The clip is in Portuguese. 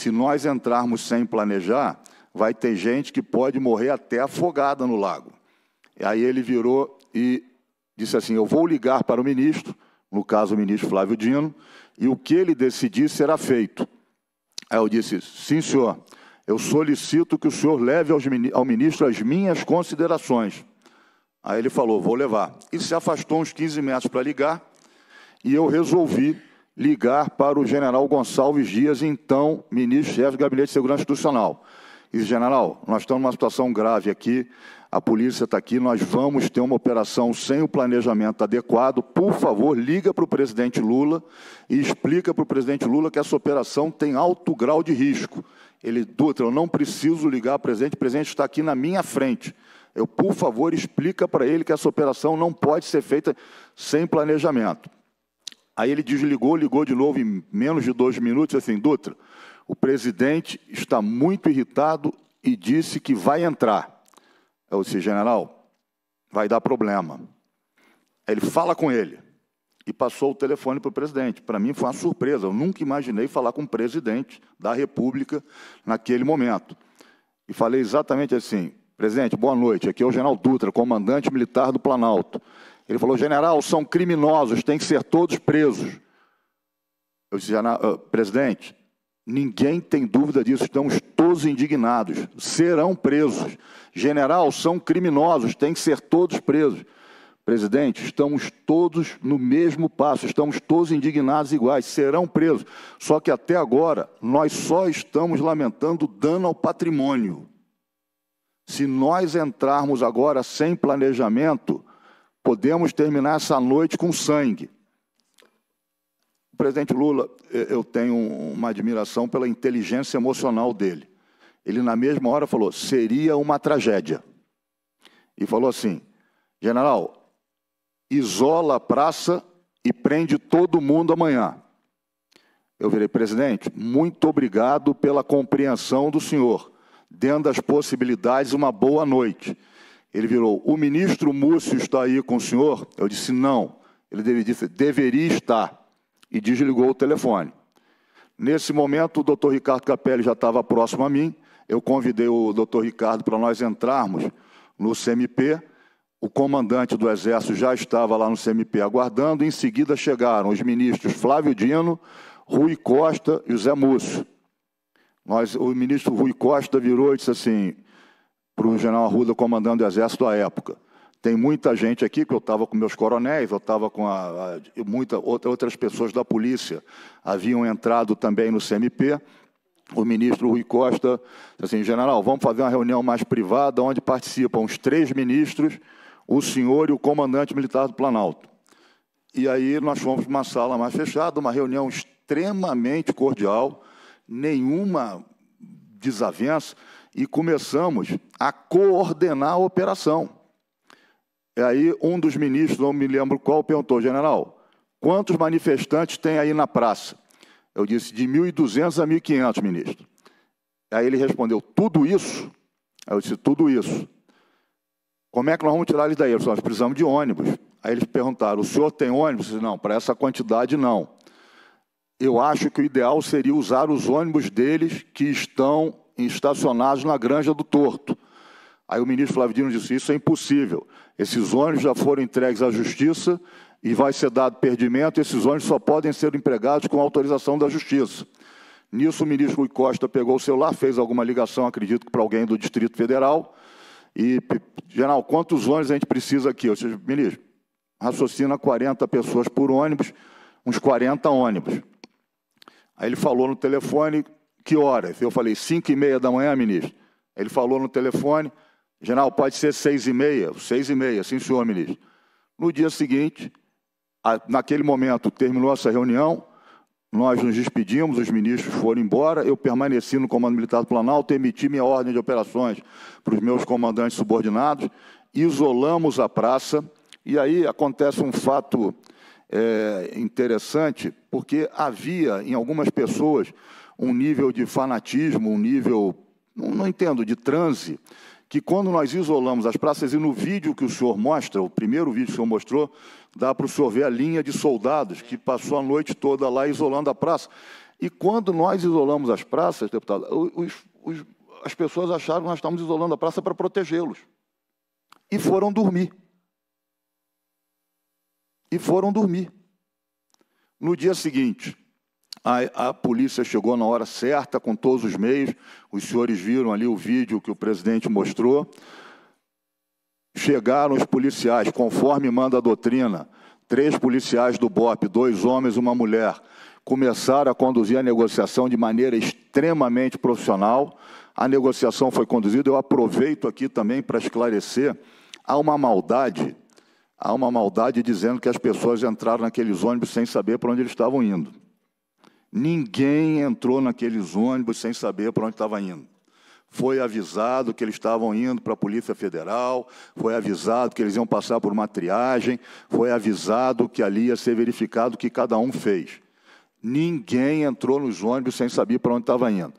se nós entrarmos sem planejar, vai ter gente que pode morrer até afogada no lago. E aí ele virou e disse assim: Eu vou ligar para o ministro, no caso o ministro Flávio Dino, e o que ele decidir será feito. Aí eu disse: Sim, senhor, eu solicito que o senhor leve ao ministro as minhas considerações. Aí ele falou: Vou levar. E se afastou uns 15 metros para ligar, e eu resolvi ligar para o general Gonçalves Dias, então ministro-chefe do Gabinete de Segurança Institucional. E disse, general, nós estamos numa situação grave aqui, a polícia está aqui, nós vamos ter uma operação sem o planejamento adequado. Por favor, liga para o presidente Lula e explica para o presidente Lula que essa operação tem alto grau de risco. Ele, Dutra, eu não preciso ligar para o presidente, o presidente está aqui na minha frente. Eu, por favor, explica para ele que essa operação não pode ser feita sem planejamento. Aí ele desligou, ligou de novo em menos de dois minutos, assim, Dutra, o presidente está muito irritado e disse que vai entrar. Eu disse, general, vai dar problema. Ele fala com ele e passou o telefone para o presidente. Para mim foi uma surpresa, eu nunca imaginei falar com o presidente da República naquele momento. E falei exatamente assim, presidente, boa noite, aqui é o general Dutra, comandante militar do Planalto. Ele falou, general, são criminosos, têm que ser todos presos. Eu disse, uh, presidente, ninguém tem dúvida disso, estamos todos indignados, serão presos. General, são criminosos, têm que ser todos presos. Presidente, estamos todos no mesmo passo, estamos todos indignados iguais, serão presos. Só que até agora, nós só estamos lamentando dano ao patrimônio. Se nós entrarmos agora sem planejamento, podemos terminar essa noite com sangue. O presidente Lula, eu tenho uma admiração pela inteligência emocional dele. Ele, na mesma hora, falou: seria uma tragédia. E falou assim: general, isola a praça e prende todo mundo amanhã. Eu virei, presidente, muito obrigado pela compreensão do senhor. Dentro das possibilidades, uma boa noite. Ele virou, o ministro Múcio está aí com o senhor? Eu disse, não. Ele disse, deveria estar. E desligou o telefone. Nesse momento, o doutor Ricardo Capelli já estava próximo a mim. Eu convidei o doutor Ricardo para nós entrarmos no CMP. O comandante do Exército já estava lá no CMP aguardando. Em seguida chegaram os ministros Flávio Dino, Rui Costa e José Múcio. Nós, o ministro Rui Costa virou e disse assim: para o general Arruda comandando o exército à época. Tem muita gente aqui, que eu estava com meus coronéis, eu estava com a, a, muita, outras pessoas da polícia haviam entrado também no CMP. O ministro Rui Costa disse assim, general, vamos fazer uma reunião mais privada, onde participam os três ministros, o senhor e o comandante militar do Planalto. E aí nós fomos para uma sala mais fechada, uma reunião extremamente cordial, nenhuma desavença, e começamos a coordenar a operação. E aí um dos ministros, não me lembro qual, perguntou, general, quantos manifestantes tem aí na praça? Eu disse, de 1.200 a 1.500, ministro. Aí ele respondeu, tudo isso? Aí eu disse, tudo isso. Como é que nós vamos tirar eles daí? Disse, nós precisamos de ônibus. Aí eles perguntaram, o senhor tem ônibus? Eu disse, não, para essa quantidade não. Eu acho que o ideal seria usar os ônibus deles que estão estacionados na Granja do Torto. Aí o ministro Flávio Dino disse: Isso é impossível. Esses ônibus já foram entregues à Justiça e vai ser dado perdimento. Esses ônibus só podem ser empregados com autorização da Justiça. Nisso, o ministro Rui Costa pegou o celular, fez alguma ligação, acredito que para alguém do Distrito Federal, e, general, quantos ônibus a gente precisa aqui? Eu disse, ministro, raciocina 40 pessoas por ônibus, uns 40 ônibus. Aí ele falou no telefone, que horas? Eu falei, cinco e meia da manhã, ministro. Ele falou no telefone, general, pode ser seis e meia? Seis e meia, sim, senhor, ministro. No dia seguinte, naquele momento, terminou essa reunião, nós nos despedimos, os ministros foram embora, eu permaneci no Comando Militar do Planalto, emiti minha ordem de operações para os meus comandantes subordinados, isolamos a praça, e aí acontece um fato é, interessante, porque havia em algumas pessoas um nível de fanatismo, um nível, não, não entendo, de transe, que quando nós isolamos as praças, e no vídeo que o senhor mostra, o primeiro vídeo que o senhor mostrou, dá para o senhor ver a linha de soldados que passou a noite toda lá isolando a praça. E quando nós isolamos as praças, deputado, os, os, as pessoas acharam que nós estávamos isolando a praça para protegê-los. E foram dormir. E foram dormir. No dia seguinte, a, a, polícia chegou na hora certa, com todos os meios. Os senhores viram ali o vídeo que o presidente mostrou. Chegaram os policiais, conforme manda a doutrina, três policiais do BOP, dois homens e uma mulher, começaram a conduzir a negociação de maneira extremamente profissional. A negociação foi conduzida, eu aproveito aqui também para esclarecer, há uma maldade, há uma maldade dizendo que as pessoas entraram naqueles ônibus sem saber para onde eles estavam indo. Ninguém entrou naqueles ônibus sem saber para onde estava indo. Foi avisado que eles estavam indo para a Polícia Federal, foi avisado que eles iam passar por uma triagem, foi avisado que ali ia ser verificado o que cada um fez. Ninguém entrou nos ônibus sem saber para onde estava indo.